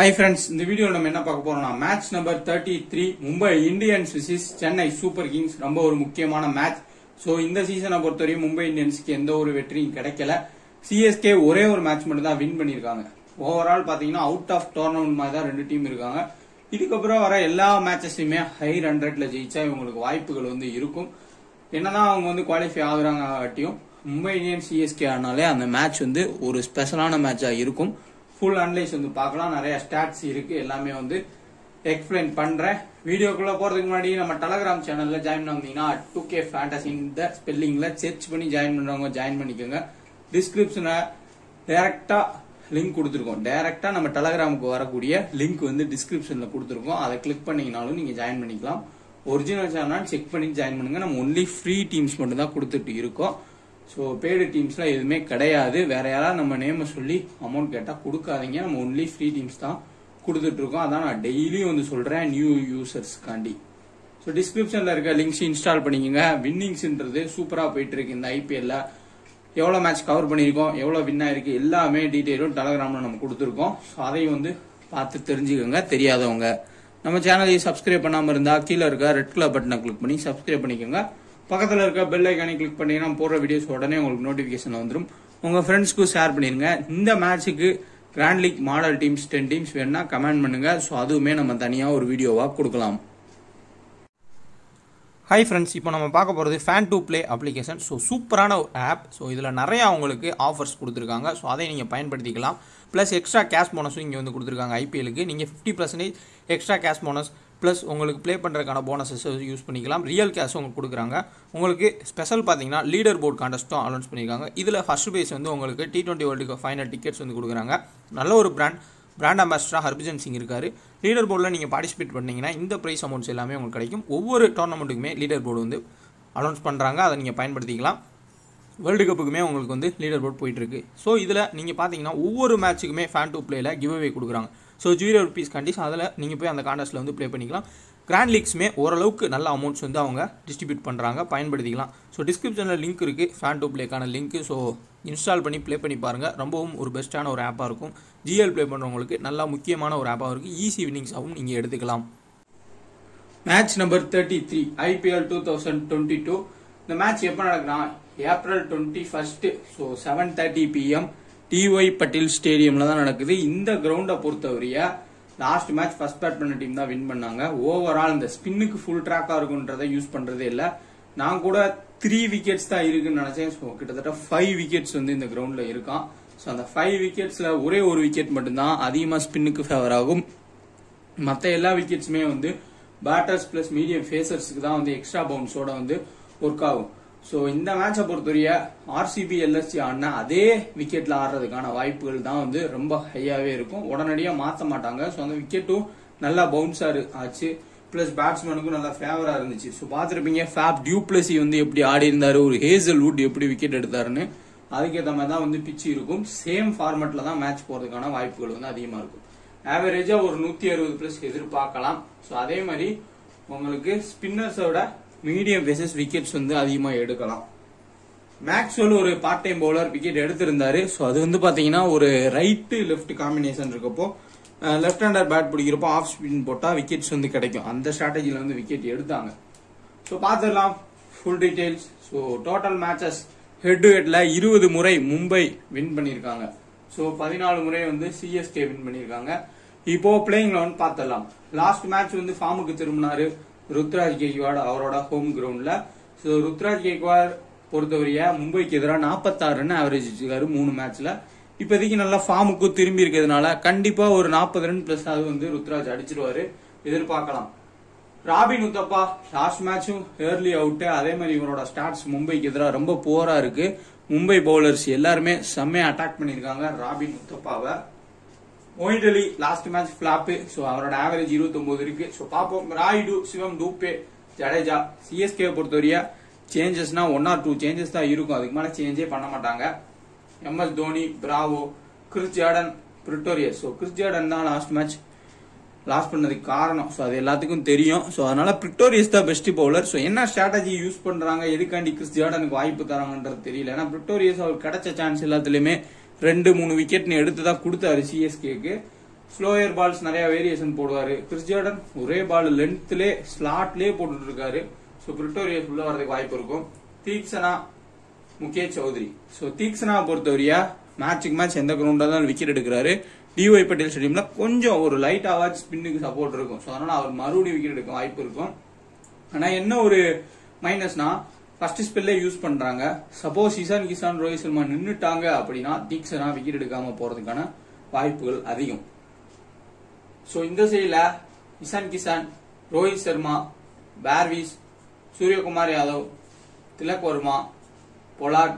Hi friends இந்த video நம்ம என்ன பார்க்க போறோம்னா match number thirty three Mumbai Indians versus Chennai Super Kings ரொம்ப ஒரு முக்கியமான மேட்ச் ஸோ இந்த சீசனை பொறுத்தவரையும் மும்பை இந்தியன்ஸ்க்கு எந்த ஒரு வெற்றியும் கிடைக்கல. சிஎஸ்கே ஒரே ஒரு மேட்ச் மட்டும் தான் வின் பண்ணியிருக்காங்க. ஓவரால் பாத்தீங்கன்னா அவுட் ஆஃப் டோர்னமெண்ட் மாதிரி தான் ரெண்டு டீம் இருக்காங்க. இதுக்கப்புறம் வர எல்லா மேட்சஸையுமே ஹை ஹண்ட்ரட்ல ஜெயிச்சா இவங்களுக்கு வாய்ப்புகள் வந்து இருக்கும். என்னதான் அவங்க வந்து குவாலிஃபை ஆகுறாங்க ஆட்டியும் மும்பை இந்தியன்ஸ் சிஎஸ்கே ஆனாலே அந்த மேட்ச் வந்து ஒரு ஸ்பெஷலான மேட்சா இருக்கும். ஃபுல் அனலைஸ் வந்து பார்க்கலாம். நிறைய ஸ்டாட்ஸ் இருக்கு. எல்லாமே வந்து எக்ஸ்பிளைன் பண்றேன். வீடியோக்குள்ள போறதுக்கு முன்னாடி நம்ம டெலகிராம் சேனல்ல ஜாயின் பண்ணீங்கன்னா டூ கே ஃபேண்டசி இந்த ஸ்பெல்லிங்ல சர்ச் பண்ணி ஜாயின் பண்றவங்க ஜாயின் பண்ணிக்கோங்க. டிஸ்கிரிப்ஷனை டைரக்டா லிங்க் கொடுத்துருக்கோம். டைரக்டா நம்ம டெலகிராமுக்கு வரக்கூடிய லிங்க் வந்து டிஸ்கிரிப்ஷன்ல கொடுத்துருக்கோம். அதை கிளிக் பண்ணீங்கனாலும் நீங்க ஜாயின் பண்ணிக்கலாம். ஒரிஜினல் சேனல் செக் பண்ணி ஜாயின் பண்ணுங்க. நம்ம ஒன்லி ஃப்ரீ டீம்ஸ் மட்டும் தான் கொடுத்துட்டு இருக்கோம். ஸோ பெய்டு டீம்ஸ்லாம் எதுவுமே கிடையாது. வேற யாராவது நம்ம நேம சொல்லி அமௌண்ட் கேட்டால் கொடுக்காதீங்க. நம்ம ஒன்லி ஃப்ரீ டீம்ஸ் தான் கொடுத்துட்டு இருக்கோம் அதான் நான் டெய்லியும் வந்து சொல்றேன் நியூ யூசர்ஸ்க்காண்டி ஸோ டிஸ்கிரிப்ஷனில் இருக்க லிங்க்ஸ் இன்ஸ்டால் பண்ணிக்கோங்க. வின்னிங்ஸ்ன்றது சூப்பராக போயிட்டு இருக்கு இந்த ஐபிஎல்ல எவ்வளோ மேட்ச் கவர் பண்ணியிருக்கோம்? எவ்வளோ வின் ஆயிருக்கு? எல்லாமே டீட்டெயிலும் டெலகிராமில் நம்ம கொடுத்துருக்கோம். ஸோ அதையும் வந்து பார்த்து தெரிஞ்சுக்கோங்க. தெரியாதவங்க. நம்ம சேனலையும் சப்ஸ்கிரைப் பண்ணாமல் இருந்தால் கீழே இருக்க ரெட் கலர் பட்டனை கிளிக் பண்ணி சப்ஸ்கிரைப் பண்ணிக்கோங்க. பக்கத்தில் இருக்க பெல் ஐக்கானை கிளிக் பண்ணிங்கன்னா போடுற வீடியோஸ் உடனே உங்களுக்கு நோட்டிஃபிகேஷன் வந்துடும் உங்கள் ஃப்ரெண்ட்ஸ்க்கும் ஷேர் பண்ணிடுங்க இந்த மேட்ச்சுக்கு grand league model teams ten teams வேணுன்னா கமெண்ட் பண்ணுங்கள் ஸோ அதுவுமே நம்ம தனியாக ஒரு வீடியோவாக கொடுக்கலாம். ஹை ஃப்ரெண்ட்ஸ் இப்போ நம்ம பார்க்க போகிறது fan two play application so சூப்பரான ஒரு ஆப் ஸோ இதில் நிறையா உங்களுக்கு ஆஃபர்ஸ் கொடுத்துருக்காங்க. ஸோ அதை நீங்கள் பயன்படுத்திக்கலாம். ப்ளஸ் எக்ஸ்ட்ரா கேஷ் போனஸும் இங்கே வந்து கொடுத்துருக்காங்க ஐபிஎலுக்கு நீங்கள் fifty percentage extra cash bonus plus உங்களுக்கு ப்ளே பண்ணுறதுக்கான போனஸஸ் யூஸ் பண்ணிக்கலாம். ரியல் கேஷும் உங்களுக்கு கொடுக்குறாங்க. உங்களுக்கு ஸ்பெஷல் பார்த்தீங்கன்னா லீடர் போர்ட் கான்டெஸ்ட்டும் அனௌன்ஸ் பண்ணியிருக்காங்க. இதில் ஃபர்ஸ்ட் பேஸ் வந்து உங்களுக்கு T twenty world final tickets வந்து கொடுக்குறாங்க. நல்ல ஒரு பிராண்ட் பிராண்ட் அம்பாசிடராக ஹர்பஜன் சிங் இருக்கார். லீடர் போர்டில் நீங்கள் பார்ட்டிசிபேட் பண்ணிங்கன்னா இந்த ப்ரைஸ் அமௌண்ட்ஸ் எல்லாமே உங்களுக்கு கிடைக்கும். ஒவ்வொரு டோர்னமெண்ட்டுக்குமே லீடர் போர்டு வந்து அனௌன்ஸ் பண்ணுறாங்க அதை நீங்கள் பயன்படுத்திக்கலாம். வேர்ல்டு கப்புக்குமே உங்களுக்கு வந்து லீடர் போர்ட் போயிட்டுருக்கு. ஸோ இதில் நீங்கள் பார்த்தீங்கன்னா ஒவ்வொரு மேட்ச்சுக்குமே ஃபேன் டூ பிளேயில் கிவ் அவே கொடுக்குறாங்க. ஸோ ஜீரோ ருபீஸ் கண்டிஸ் அதில் நீங்கள் போய் அந்த கான்டெஸ்ட்டில் வந்து ப்ளே பண்ணிக்கலாம். கிராண்ட் லீக்ஸுமே ஓரளவுக்கு நல்ல அமௌண்ட்ஸ் வந்து அவங்க டிஸ்ட்ரிபியூட் பண்ணுறாங்க பயன்படுத்திக்கலாம். ஸோ டிஸ்கிரிப்ஷனில் லிங்க் இருக்குது ஃபேன் டூ ப்ளேக்கான லிங்க் ஸோ இன்ஸ்டால் பண்ணி ப்ளே பண்ணி பாருங்கள் ரொம்பவும் ஒரு பெஸ்ட்டான ஒரு ஆப்பாக இருக்கும். ஜிஎல் ப்ளே பண்ணுறவங்களுக்கு நல்லா முக்கியமான ஒரு ஆப்பாக இருக்குது ஈஸி வின்னிங்ஸாகவும் நீங்கள் எடுத்துக்கலாம். Match number thirty three IPL two thousand twenty two இந்த மேட்ச் எப்போ நடக்குன்னா April twenty first so seven thirty PM D Y Patel ஸ்டேடியம்ல தான் நடக்குது. இந்த கிரவுண்டை பொறுத்தவரைய லாஸ்ட் மேட்ச் ஃபர்ஸ்ட் பேட் பண்ண டீம் தான் வின் பண்ணாங்க. ஓவரால் இந்த ஸ்பின்னுக்கு ஃபுல் ட்ராக்கா இருக்குன்றதை யூஸ் பண்றதே இல்லை. நான் கூட த்ரீ விக்கெட்ஸ் தான் இருக்குன்னு நினைச்சேன். ஸோ கிட்டத்தட்ட ஃபைவ் விக்கெட்ஸ் வந்து இந்த கிரவுண்ட்ல இருக்கான். ஸோ அந்த ஃபைவ் விக்கெட்ஸ்ல ஒரே ஒரு விக்கெட் மட்டும்தான் அதிகமாக ஸ்பின்னுக்கு ஃபேவர் ஆகும். மற்ற எல்லா விக்கெட்ஸுமே வந்து பேட்டர்ஸ் பிளஸ் மீடியம் ஃபேசர்ஸ்க்கு தான் வந்து எக்ஸ்ட்ரா பவுன்ஸோட வந்து ஒர்க் ஆகும். ஸோ இந்த மேட்சை பொறுத்தவரைய ஆர்சிபி எல்எஸ்சி ஆடின அதே விக்கெட்ல ஆடுறதுக்கான வாய்ப்புகள் தான் வந்து ரொம்ப ஹையாவே இருக்கும். உடனடியாக மாற்ற மாட்டாங்க. ஸோ அந்த விக்கெட்டும் நல்லா பவுன்ஸா ஆச்சு. பிளஸ் பேட்ஸ்மேனுக்கும் நல்லா ஃபேவரா இருந்துச்சு. ஸோ பார்த்துருப்பீங்க ஃபேப் டியூப்ளசி வந்து எப்படி ஆடி இருந்தாரு ஒரு ஹேசல் வுட் எப்படி விக்கெட் எடுத்தாருன்னு. அதுக்கேற்ற மாதிரி தான் வந்து பிச்சு இருக்கும். சேம் ஃபார்மேட்ல தான் மேட்ச் போறதுக்கான வாய்ப்புகள் வந்து அதிகமா இருக்கும். ஆவரேஜா ஒரு நூத்தி அறுபது பிளஸ் எதிர்பார்க்கலாம். ஸோ அதே மாதிரி உங்களுக்கு ஸ்பின்னர்ஸோட மீடியம் பேசஸ் விக்கெட்ஸ் வந்து அதிகமா எடுக்கலாம். மேக்ஸ்வெல் ஒரு பார்ட் டைம் பவுலர் விக்கெட் எடுத்திருந்தாரு. ஸோ அது வந்து பாத்தீங்கன்னா ஒரு ரைட்டு லெஃப்ட் காம்பினேஷன் இருக்கப்போ லெஃப்ட் ஹேண்டர் பேட் பிடிக்கிறப்போ ஆஃப் ஸ்பின் போட்டா விக்கெட்ஸ் வந்து கிடைக்கும். அந்த ஸ்ட்ராட்டஜில வந்து விக்கெட் எடுத்தாங்க. ஸோ பார்த்துடலாம் full details so total matches head to ஹெட்ல இருபது முறை மும்பை வின் பண்ணியிருக்காங்க. ஸோ பதினாலு முறை வந்து சிஎஸ்கே வின் பண்ணியிருக்காங்க. இப்போ பிளேயிங் லெவன் பார்த்துடலாம் லாஸ்ட் மேட்ச் வந்து ஃபார்முக்கு திரும்பினாரு. ருத்ராஜ் கெய்க்வாட் அவரோட ஹோம் கிரவுண்ட்ல ஸோ ருத்ராஜ் கெய்க்வாட் பொறுத்தவரையா மும்பைக்கு எதிராக நாற்பத்தாறு ரன் ஆவரேஜ் வச்சிருக்காரு மூணு மேட்ச்ல இப்போதைக்கு நல்லா ஃபார்முக்கு திரும்பி இருக்கிறதுனால கண்டிப்பா ஒரு நாற்பது ரன் பிளஸ் அது வந்து ருத்ராஜ் அடிச்சிருவாரு. எதிர்பார்க்கலாம். ராபின் உத்தப்பா லாஸ்ட் மேட்சும் ஏர்லி அவுட்டு அதே மாதிரி இவரோட ஸ்டாட்ஸ் மும்பைக்கு எதிராக ரொம்ப போரா இருக்கு. மும்பை பவுலர்ஸ் எல்லாருமே செம்மையா அட்டாக் பண்ணியிருக்காங்க. Robin உத்தப்பாவை. Moeen Ali last match flop so அவரோட ஆவரேஜ் இருபத்தொம்போது இருக்கு. ஸோ பார்ப்போம். ராய்டு சிவம் டூப்பே ஜடேஜா சிஎஸ்கே பொறுத்தவரைய சேஞ்சஸ்னா ஒன் ஆர் டூ சேஞ்சஸ் தான் இருக்கும். அதுக்கு மேலே சேஞ்சே பண்ண மாட்டாங்க. MS Dhoni Bravo Chris Jordan Pretorius so Chris Jordan தான் லாஸ்ட் மேட்ச் லாஸ் பண்ணதுக்கு காரணம். ஸோ அது எல்லாத்துக்கும் தெரியும். ஸோ அதனால பிரிட்டோரியஸ் தான் பெஸ்ட் பவுலர் ஸோ என்ன ஸ்ட்ராட்டஜி யூஸ் பண்றாங்க? எதுக்காண்டி கிறிஸ் ஜார்டனுக்கு வாய்ப்பு தராங்கன்றது தெரியல. ஏன்னா பிரிட்டோரியஸ் அவர் கிடைச்ச சான்ஸ் எல்லாத்துலயுமே ரெண்டு மூணு விக்கெட்னு எடுத்து தான் கொடுத்தாரு சிஎஸ்கேக்கு ஸ்லோயர் பால்ஸ் நிறைய வேரியேஷன் போடுவாரு. கிறிஸ் ஜார்டன் ஒரே பால் லென்த்லே ஸ்லாட்லேயே போட்டுட்டு இருக்காரு ஸோ பிரிட்டோரியஸ் உள்ள வரதுக்கு வாய்ப்பு இருக்கும். தீக்ஷனா முகேஷ் சௌத்ரி. ஸோ தீக்ஷனா பொறுத்தவரையா மேட்சுக்கு மேட்ச் எந்த கிரவுண்டா தான் விக்கெட் எடுக்கிறாரு. டிஒய் பட்டேல் ஸ்டேடியம்ல கொஞ்சம் ஒரு லைட் ஆவாச்சு ஸ்பின்னுக்கு சப்போர்ட் இருக்கும். ஸோ அதனால அவர் மறுபடியும் விக்கெட் எடுக்க வாய்ப்பு இருக்கும். ஆனா என்ன ஒரு மைனஸ்னா ஃபர்ஸ்ட் ஸ்பெல்லே யூஸ் பண்றாங்க. சப்போஸ் இசான் கிசான் ரோஹித் சர்மா நின்றுட்டாங்க அப்படின்னா தீக்ஷனா விக்கெட் எடுக்காம போறதுக்கான வாய்ப்புகள் அதிகம். ஸோ இந்த சைடில் Ishan Kishan Rohit Sharma Brevis Suryakumar Yadav Tilak Varma Pollard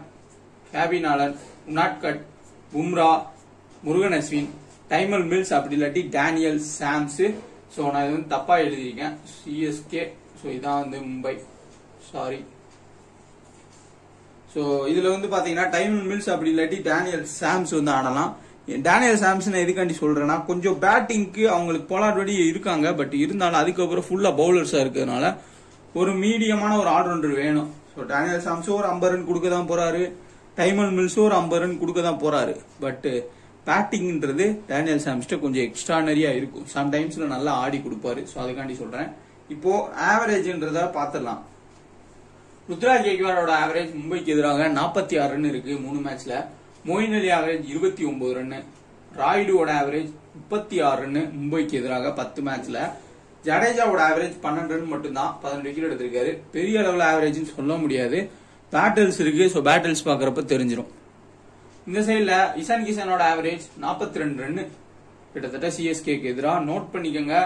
Fabian Allen Unadkat Bumrah Murugan Ashwin Tymal Mills அப்படி இல்லாட்டி டேனியல் சாம்ஸ் ஸோ நான் இது வந்து தப்பாக எழுதியிருக்கேன். சிஎஸ்கே ஸோ இதான் வந்து மும்பை. சாரி ஸோ இதில் வந்து பார்த்தீங்கன்னா டைம் மில்ஸ் அப்படி இல்லாட்டி டேனியல் சாம்ஸ் வந்து ஆடலாம். டேனியல் சாம்ஸ் நான் எதுக்காண்டி சொல்றேன்னா கொஞ்சம் பேட்டிங்க்கு அவங்களுக்கு போலாட் வடி இருக்காங்க பட் இருந்தாலும் அதுக்கப்புறம் ஃபுல்லாக பவுலர்ஸாக இருக்கிறதுனால ஒரு மீடியமான ஒரு ஆல்ரவுண்டர் வேணும். ஸோ டேனியல் சாம்ஸும் ஒரு ஐம்பது ரன் கொடுக்க தான் போறாரு. டைமல் மில்ஸும் ஒரு ஐம்பது ரன் கொடுக்க தான் போறாரு பட் பேட்டிங்ன்றது டேனியல் சாம்ஸ்ட கொஞ்சம் எக்ஸ்ட்ரானரியா இருக்கும். சம்டைம்ஸ்ல நல்லா ஆடி கொடுப்பாரு. ஸோ அதுக்காண்டி சொல்றேன். இப்போ ஆவரேஜ்ன்றத பார்த்துடலாம். ருத்ராஜ் கேக்வாரோட ஆவரேஜ் மும்பைக்கு எதிராக நாற்பத்தி ஆறு ரன் இருக்கு மூணு மேட்ச்ல மொயின் அலி ஆவரேஜ் இருபத்தி ஒன்பது ரன் ராய்டுவோட ஆவரேஜ் முப்பத்தி ஆறு ரன் மும்பைக்கு எதிராக பத்து மேட்ச்ல ஜடேஜாவோட ஆவரேஜ் பன்னெண்டு ரன் மட்டும்தான் பதினெண்டு விக்கெட் எடுத்திருக்காரு. பெரிய அளவில் ஆவரேஜ்னு சொல்ல முடியாது. பேட்டில்ஸ் இருக்கு ஸோ பேட்டில்ஸ் பார்க்குறப்ப தெரிஞ்சிடும் இந்த சைடில் இசான் கிசானோட ஆவரேஜ் நாற்பத்தி ரெண்டு ரன் கிட்டத்தட்ட சிஎஸ்கேக்கு எதிராக நோட் பண்ணிக்கோங்க.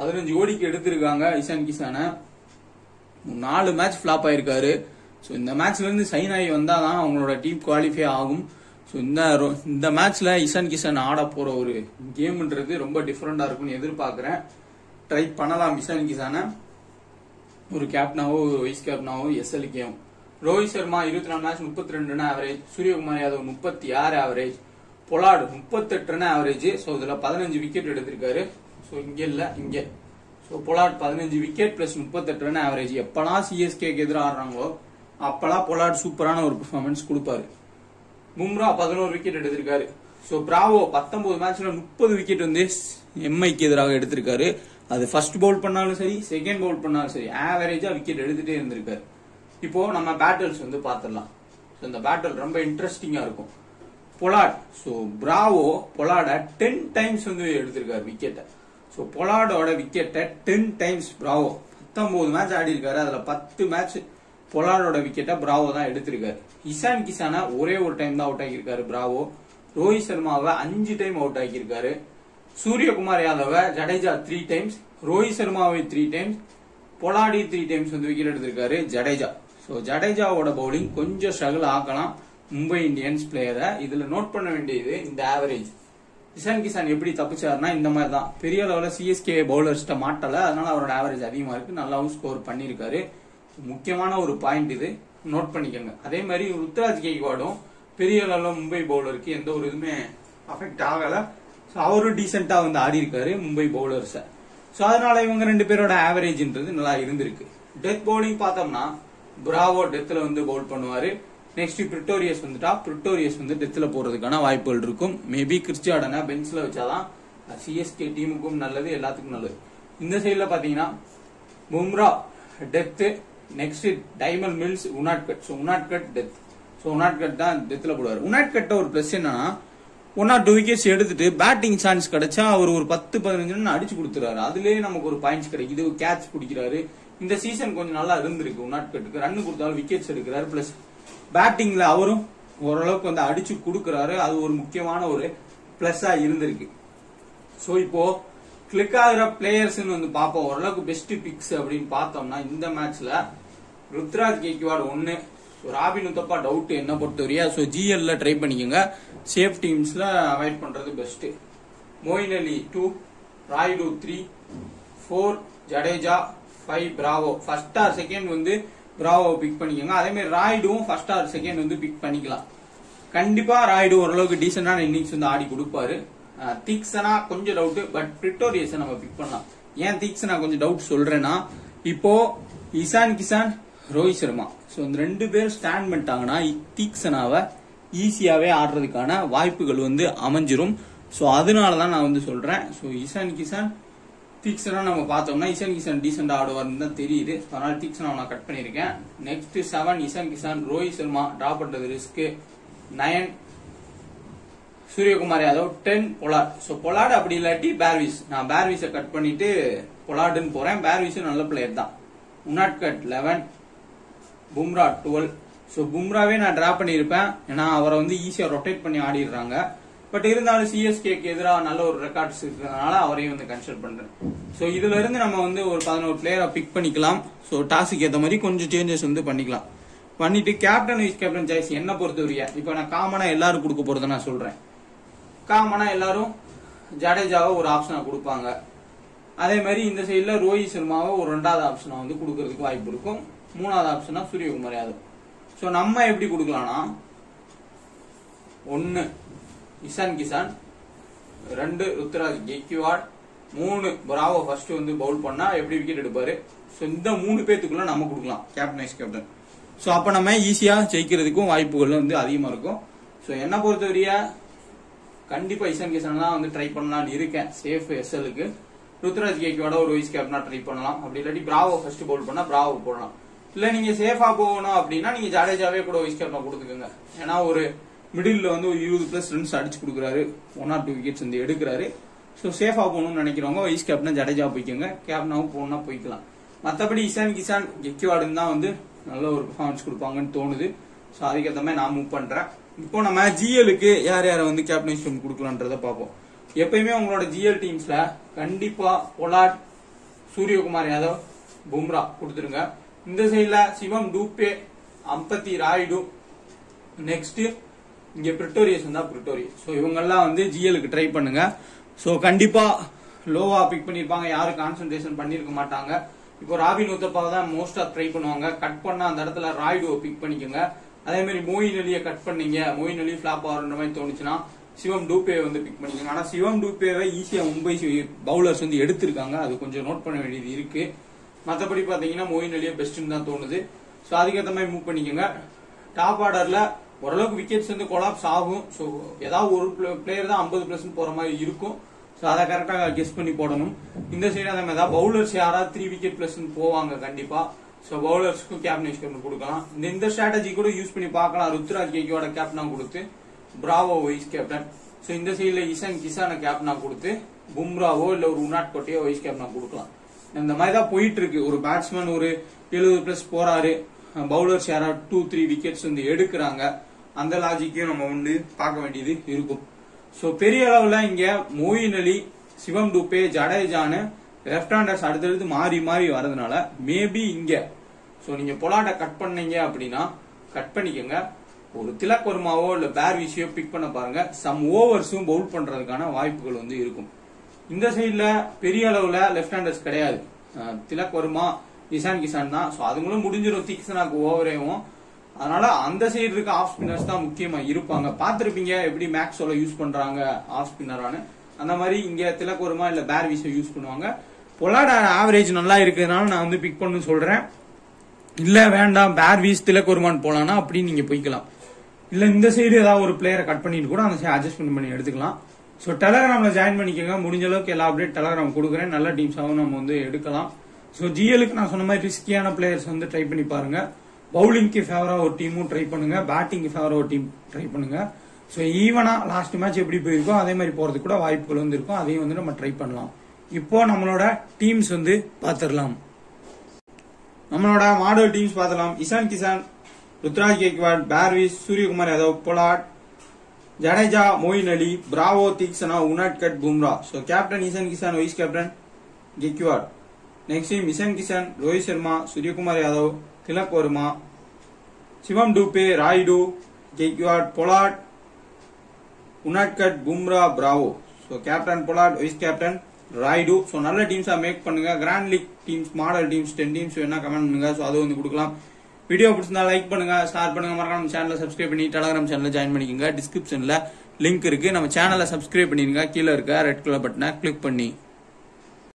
பதினஞ்சு கோடிக்கு எடுத்திருக்காங்க இசான் கிஷானை. நாலு மேட்ச் ஃபிளாப் ஆயிருக்காரு. ஸோ இந்த மேட்ச்ல இருந்து சைன் ஆகி வந்தாதான் அவங்களோட டீம் குவாலிஃபை ஆகும். ஸோ இந்த இந்த மேட்ச்ல இசான் கிஷன் ஆட போற ஒரு கேம்ன்றது ரொம்ப டிஃப்ரெண்டா இருக்கும்னு எதிர்பார்க்கிறேன். ட்ரை பண்ணலாம் இஷான் கிஷானை. ஒரு கேப்டனாவோ ஒரு வைஸ் கேப்டனாவோ எஸ்எல்கேவும் ரோஹித் சர்மா இருபத்தி நாலு மேட்ச் முப்பத்தி ரெண்டுன்னு ஆவரேஜ் சூரியகுமார் யாதவ் முப்பத்தி ஆறு ஆவரேஜ் பொலாடு முப்பத்தெட்டுன்னு ஆவரேஜ் ஸோ இதுல பதினஞ்சு விக்கெட் எடுத்திருக்காரு. ஸோ இங்கே இல்லை இங்கே. பொலாட் பதினஞ்சு விக்கெட் பிளஸ் முப்பத்தெட்டு ரன் ஆவரேஜ் எப்பெல்லாம் சிஎஸ்கேக்கு எதிராக ஆடுறாங்களோ அப்பெல்லாம் பொலாட் சூப்பரான ஒரு பெர்ஃபார்மன்ஸ் கொடுப்பாரு. மும்ரா பதினோரு விக்கெட் எடுத்திருக்காரு. ஸோ பிராவோ பத்தொன்பது மேட்ச்ல முப்பது விக்கெட் வந்து எம்ஐக்கு எதிராக எடுத்திருக்காரு. அது ஃபர்ஸ்ட் பவுல் பண்ணாலும் சரி செகண்ட் பவுல் பண்ணாலும் சரி ஆவரேஜா விக்கெட் எடுத்துட்டே இருந்திருக்காரு. இப்போ நம்ம பேட்டல்ஸ் வந்து பார்த்துடலாம். ஸோ இந்த பேட்டல் ரொம்ப இன்ட்ரெஸ்டிங்கா இருக்கும். பொலாட் ஸோ பிராவோ பொலாட டென் டைம்ஸ் வந்து எடுத்திருக்காரு விக்கெட்டை ஸோ பொலாடோட விக்கெட்டை டென் டைம்ஸ் பிராவோ பத்தொன்பது மேட்ச் ஆடி இருக்காரு அதில் பத்து மேட்ச் பொலாடோட விக்கெட்டை பிராவோ தான் எடுத்திருக்காரு. இசான் கிஷானை ஒரே ஒரு டைம் தான் அவுட் ஆகியிருக்காரு பிராவோ ரோஹித் சர்மாவை அஞ்சு டைம் அவுட் ஆகியிருக்காரு சூரியகுமார் யாதவை ஜடேஜா த்ரீ டைம்ஸ் ரோஹித் சர்மாவை த்ரீ டைம்ஸ் பொலாடி த்ரீ டைம்ஸ் வந்து விக்கெட் எடுத்திருக்காரு ஜடேஜா. ஸோ ஜடேஜாவோட பவுலிங் கொஞ்சம் ஸ்ட்ரகிள் ஆக்கலாம். மும்பை இந்தியன்ஸ் பிளேயரை இதில் நோட் பண்ண வேண்டியது இந்த ஆவரேஜ் இஷான் கிஷான் எப்படி தப்பிச்சாருன்னா இந்த மாதிரி தான் பெரிய அளவில் சிஎஸ்கே பவுலர்ஸ்ட மாட்டல. அதனால அவரோட ஆவரேஜ் அதிகமா இருக்கு. நல்லாவும் ஸ்கோர் பண்ணியிருக்காரு முக்கியமான ஒரு பாயிண்ட் இது. நோட் பண்ணிக்கோங்க. அதே மாதிரி ருத்ராஜ் கேக்வாடும் பெரிய அளவில் மும்பை பவுலருக்கு எந்த ஒரு இதுவுமே அஃபெக்ட் ஆகல. ஸோ அவரும் டீசெண்டா வந்து ஆடி இருக்காரு மும்பை பவுலர்ஸை ஸோ அதனால இவங்க ரெண்டு பேரோட ஆவரேஜ்ன்றது நல்லா இருந்திருக்கு. டெத் பவுலிங் பார்த்தோம்னா பிராவோ டெத்தில் வந்து பவுல் பண்ணுவாரு. நெக்ஸ்ட் பிரிட்டோரியஸ் வந்துட்டா பிரிட்டோரியஸ் வந்து டெத்தில் போகிறதுக்கான வாய்ப்புகள் இருக்கும். மேபி கிறிஸ்டியாடனை பெஞ்சில் வச்சாதான் சிஎஸ்கே டீமுக்கும் நல்லது எல்லாத்துக்கும் நல்லது. இந்த சைடில் பார்த்தீங்கன்னா Bumrah death next Tymal Mills Unadkat so Unadkat death so Unadkat தான் டெத்தில் போடுவார். உனாட் கட்ட ஒரு ப்ளஸ் என்னன்னா ஒன் ஆர் டூ விக்கெட்ஸ் எடுத்துட்டு பேட்டிங் சான்ஸ் கிடைச்சா அவர் ஒரு பத்து பதினஞ்சு ரன் அடிச்சு கொடுத்துறாரு. அதுலயே நமக்கு ஒரு பாயிண்ட்ஸ் கிடைக்குது கேட்ச் பிடிக்கிறாரு. இந்த சீசன் கொஞ்சம் நல்லா இருந்திருக்கு உனாட் கட்டுக்கு ரன் கொடுத்தாலும் விக்கெட்ஸ் எடுக்கிறாரு பிளஸ் பேட்டிங்ல அவரும் ஓரளவுக்கு வந்து அடிச்சு கொடுக்கறாரு. அது ஒரு முக்கியமான ஒரு பிளஸ்ஸா இருந்திருக்கு. ஸோ இப்போ கிளிக் ஆகிற பிளேயர்ஸ்ன்னு வந்து பார்ப்போம். ஓரளவுக்கு பெஸ்ட் பிக்ஸ் அப்படின்னு பார்த்தோம்னா இந்த மேட்ச்ல ருத்ராஜ் கேக்வாட் ஒன்னு ராபின் உத்தப்பா டவுட் என்ன பொறுத்தவரையா? ஸோ ஜிஎல்ல ட்ரை பண்ணிக்கோங்க. சேஃப் டீம்ஸ்ல அவாய்ட் பண்றது best Moeen Ali two Rayudu three four Jadeja five Bravo ஃபர்ஸ்டா செகண்ட் வந்து ராவை பிக் பண்ணிக்கோங்க. அதே மாதிரி ராய்டுவும் ஃபர்ஸ்ட் ஆர் செகண்ட் வந்து பிக் பண்ணிக்கலாம். கண்டிப்பா ராய்டு ஓரளவுக்கு டீசென்டான இன்னிங்ஸ் வந்து ஆடி கொடுப்பாரு. திக்ஸனா கொஞ்சம் டவுட் பட் பிரிட்டோரியஸை நம்ம பிக் பண்ணலாம். ஏன் திக்ஸ் நான் கொஞ்சம் டவுட் சொல்றேன்னா இப்போ இசான் கிசான் ரோஹித் சர்மா. ஸோ இந்த ரெண்டு பேரும் ஸ்டாண்ட் பண்ணிட்டாங்கன்னா திக்ஸனாவை ஈஸியாவே ஆடுறதுக்கான வாய்ப்புகள் வந்து அமைஞ்சிரும். ஸோ அதனால தான் நான் வந்து சொல்றேன். ஸோ இசான் கிசான் தீக்ஷனா நம்ம பார்த்தோம்னா இசன் கிஷன் டீசென்ட் ஆடுவார்னு தான் தெரியுது. அதனால தீக்ஷனா நான் கட் பண்ணியிருக்கேன். Next seven Ishan Kishan Rohit Sharma draw பண்றது risk nine Suryakumar Yadav ten Pollard so Pollard அப்படி இல்லாட்டி பேர்விஸ் நான் பேர்விஸை கட் பண்ணிட்டு பொலாடுன்னு போறேன். பேர்விஸும் நல்ல பிளேயர் தான். Unadkat eleven Bumrah twelve so பும்ராவே நான் டிரா பண்ணியிருப்பேன். ஏன்னா அவரை வந்து ஈஸியாக ரொட்டேட் பண்ணி ஆடிடுறாங்க. பட் இருந்தாலும் சிஎஸ்கேக்கு எதிராக நல்ல ஒரு ரெக்கார்ட்ஸ் இருக்கிறதுனால அவரையும் வந்து கன்சிடர் பண்றேன். ஸோ இதுல இருந்து நம்ம வந்து ஒரு பதினோரு பிளேயரை பிக் பண்ணிக்கலாம். ஸோ டாஸுக்கு ஏற்ற மாதிரி கொஞ்சம் சேஞ்சஸ் வந்து பண்ணிக்கலாம். பண்ணிட்டு கேப்டன் வைஸ் கேப்டன் சாய்ஸ் என்ன பொறுத்தவரையா? இப்போ நான் காமனா எல்லாரும் கொடுக்க போறதை நான் சொல்றேன். காமனா எல்லாரும் ஜடேஜாவை ஒரு ஆப்ஷனா கொடுப்பாங்க. அதே மாதிரி இந்த சைடில் ரோஹித் சர்மாவை ஒரு ரெண்டாவது ஆப்ஷனை வந்து கொடுக்கறதுக்கு வாய்ப்பு இருக்கும். மூணாவது ஆப்ஷனா சூரியகுமார் யாதவ். ஸோ நம்ம எப்படி கொடுக்கலாம்னா ஒன்று இசான் கிசான் ரெண்டு ருத்ராஜ் கெக்யூவாட் மூணு பிராவோ ஃபர்ஸ்ட் வந்து பவுல் பண்ணா எப்படி விக்கெட் எடுப்பாரு? ஸோ இந்த மூணு பேத்துக்குள்ள நம்ம கொடுக்கலாம். கேப்டன் வைஸ் கேப்டன் ஸோ அப்போ நம்ம ஈஸியாக ஜெயிக்கிறதுக்கும் வாய்ப்புகள் வந்து அதிகமாக இருக்கும். ஸோ என்னை பொறுத்தவரையா கண்டிப்பாக இசான் கிசான் தான் வந்து ட்ரை பண்ணலான்னு இருக்கேன். சேஃப் எஸ்எல்லுக்கு ருத்ராஜ் கேக்கியோட ஒரு வைஸ் கேப்டனா ட்ரை பண்ணலாம். அப்படி இல்லாட்டி பிராவோ ஃபர்ஸ்ட் பவுல் பண்ணா பிராவோ போடலாம். இல்லை நீங்கள் சேஃபாக போகணும் அப்படின்னா நீங்கள் ஜடேஜாவே கூட வைஸ் கேப்டனா கொடுத்துக்கோங்க. ஏன்னா ஒரு மிடில் வந்து ஒரு இருபது பிளஸ் ரன்ஸ் அடிச்சு கொடுக்குறாரு. ஒன் ஆர் டூ விக்கெட்ஸ் வந்து எடுக்கிறாரு. ஸோ சேஃபாக போகணும்னு நினைக்கிறவங்க வைஸ் கேப்டன் ஜடேஜா போய்க்கோங்க. கேப்டனாகவும் போகணும்னா போய்க்கலாம். மற்றபடி இசான் கிசான் கெக்வார்டுன்னு தான் வந்து நல்ல ஒரு பெர்ஃபார்மன்ஸ் கொடுப்பாங்கன்னு தோணுது. ஸோ அதுக்கேற்ற மாதிரி நான் மூவ் பண்ணுறேன் இப்போ நம்ம ஜிஎலுக்கு யார் யாரை வந்து கேப்டன்ஷிப் கொடுக்கலான்றத பார்ப்போம். எப்பயுமே உங்களோட ஜிஎல் டீம்ஸ்ல கண்டிப்பா பொலாட் சூரியகுமார் யாதவ் பும்ரா கொடுத்துருங்க. இந்த சைடில் சிவம் டூப்பே அம்பத்தி ராயுடு. நெக்ஸ்ட் இங்க பிரிட்டோரியஸ் தான் பிரிட்டோரியஸ் ஸோ இவங்கெல்லாம் வந்து ஜிஎலுக்கு ட்ரை பண்ணுங்க. ஸோ கண்டிப்பா லோவா பிக் பண்ணிருப்பாங்க. யாரும் கான்சன்ட்ரேஷன் பண்ணிருக்க மாட்டாங்க. இப்போ ராபின் உத்தப்பாவை தான் மோஸ்டா ட்ரை பண்ணுவாங்க. கட் பண்ணால் அந்த இடத்துல ராய்டுவை பிக் பண்ணிக்கோங்க. அதே மாதிரி மோயின் அலியை கட் பண்ணீங்க. மோயின் அலி ஃபிளாப் ஆகுற மாதிரி தோணுச்சுன்னா சிவம் டூபேவை வந்து பிக் பண்ணிக்கோங்க. ஆனா சிவம் டூபேவை ஈஸியா மும்பை பவுலர்ஸ் வந்து எடுத்திருக்காங்க. அது கொஞ்சம் நோட் பண்ண வேண்டியது இருக்கு. மற்றபடி பாத்தீங்கன்னா மோயின் அலியே பெஸ்ட்னு தான் தோணுது. ஸோ அதுக்கேற்ற மாதிரி மூவ் பண்ணிக்கோங்க. டாப் ஆர்டர்ல ஓரளவுக்கு விக்கெட்ஸ் வந்து கொலாப்ஸ் ஆகும். ஸோ ஏதாவது ஒரு பிளேயர் தான் ஐம்பது பிளஸ் போற மாதிரி இருக்கும். ஸோ அதை கரெக்டாக கெஸ் பண்ணி போடணும். இந்த சைடு அதே மாதிரி தான். பவுலர்ஸ் யாராவது த்ரீ விக்கெட் பிளஸ் போவாங்க கண்டிப்பா. ஸோ பவுலர்ஸ்க்கும் கேப்டனைஸ் கேப்டன் கொடுக்கலாம். இந்த இந்த ஸ்ட்ராட்டஜி கூட யூஸ் பண்ணி பார்க்கலாம். ருத்ராஜ் கேக்கோட கேப்டனா கொடுத்து பிராவோ வைஸ் கேப்டன் ஸோ இந்த சைடில் இசன் கிசான கேப்டனா கொடுத்து பும்ராவோ இல்லை ஒரு உனாட் கோட்டையோ வைஸ் கேப்டனா கொடுக்கலாம். இந்த மாதிரி தான் போயிட்டு இருக்கு ஒரு பேட்ஸ்மேன் ஒரு எழுபது பிளஸ் போறாரு. பவுலர்ஸ் யாராவது டூ த்ரீ விக்கெட்ஸ் வந்து எடுக்கிறாங்க. அந்த லாஜிக்கையும் நம்ம வந்து பார்க்க வேண்டியது இருக்கும். சோ பெரிய அளவுல இங்க மோயின் அலி சிவம் டூபே ஜடேஜான்னு லெப்ட் ஹேண்டர்ஸ் அடுத்தடுத்து மாறி மாறி வரதுனால மேபி இங்க. சோ நீங்க பொலாட்டை கட் பண்ணீங்க அப்படின்னா கட் பண்ணிக்கோங்க. ஒரு திலக் வர்மாவோ இல்ல பேர் விஷயோ பிக் பண்ண பாருங்க. சம் ஓவர்ஸும் பவுல் பண்றதுக்கான வாய்ப்புகள் வந்து இருக்கும். இந்த சைடில் பெரிய அளவுல லெப்ட் ஹேண்டர்ஸ் கிடையாது. அஹ் திலக் வர்மா இசான் கிசான் தான். சோ அதுங்களும் முடிஞ்சிடும் திக்ஸனாக்கு ஓவரேவும் அதனால அந்த சைடு இருக்க ஆஃப் ஸ்பின்னர்ஸ் தான் முக்கியமா இருப்பாங்க. பாத்திருப்பீங்க எப்படி மேக்ஸோல யூஸ் பண்றாங்க ஆஃப் ஸ்பின்னரானு அந்த மாதிரி இங்க திலக்கோருமா இல்ல பேர் விஷயம் யூஸ் பண்ணுவாங்க. பொலாட ஆவரேஜ் நல்லா இருக்கிறதுனால நான் வந்து பிக் பண்ணு சொல்றேன். இல்ல வேண்டாம் பேர் வீஸ் திலக் போலான்னா அப்படின்னு நீங்க போய்க்கலாம். இல்ல இந்த சைடு ஏதாவது ஒரு பிளேயரை கட் பண்ணிட்டு கூட அந்த சைடு அட்ஜஸ்ட்மெண்ட் பண்ணி எடுத்துக்கலாம். ஸோ டெலகிராம்ல ஜாயின் பண்ணிக்கோங்க. முடிஞ்ச அளவுக்கு எல்லா அப்டேட் டெலகிராம் கொடுக்குறேன். நல்ல டீம்ஸாகவும் நம்ம வந்து எடுக்கலாம். ஸோ ஜிஎலுக்கு நான் சொன்ன மாதிரி ரிஸ்கியான பிளேயர்ஸ் வந்து ட்ரை பண்ணி பாருங்க. பவுலிங்க்கு ஃபேவரா ஒரு டீமும் ட்ரை பண்ணுங்க. பேட்டிங்க்கு ஃபேவரா ஒரு டீம் ட்ரை பண்ணுங்க. ஸோ ஈவனா லாஸ்ட் மேட்ச் எப்படி போயிருக்கோ அதே மாதிரி போறதுக்கு கூட வாய்ப்புகள் வந்து இருக்கும். அதையும் வந்து நம்ம ட்ரை பண்ணலாம். இப்போ நம்மளோட டீம்ஸ் வந்து பார்த்துடலாம். நம்மளோட மாடல் டீம்ஸ் பார்த்தலாம் Ishan Kishan Ruturaj Gaikwad Brevis Suryakumar Yadav Pollard Jadeja Moeen Ali Bravo Theekshana Unadkat Bumrah. So captain Ishan Kishan vice captain Gaikwad. Next team Kishan Rohit Sharma Suryakumar Yadav Tilak Varma Shivam Dube Rayudu Gaikwad Pollard Unadkat Bumrah Bravo. So captain Pollard vice captain Rayudu. So நல்ல டீம்ஸாக make பண்ணுங்க. Grand league teams model teams ten teams வேணா comment பண்ணுங்க. So அது வந்து கொடுக்கலாம். Video பிடிச்சிருந்தா like பண்ணுங்க. ஸ்டார்ட் பண்ணுங்க. மறக்காம சேனலை சப்ஸ்கிரைப் பண்ணி டெலகிராம் சேனலில் ஜாயின் பண்ணிக்கோங்க. டிஸ்கிரிப்ஷனில் லிங்க் இருக்கு. நம்ம சேனலை சப்ஸ்கிரைப் பண்ணிருங்க. கீழே இருக்க ரெட் கலர் பட்டனை கிளிக் பண்ணி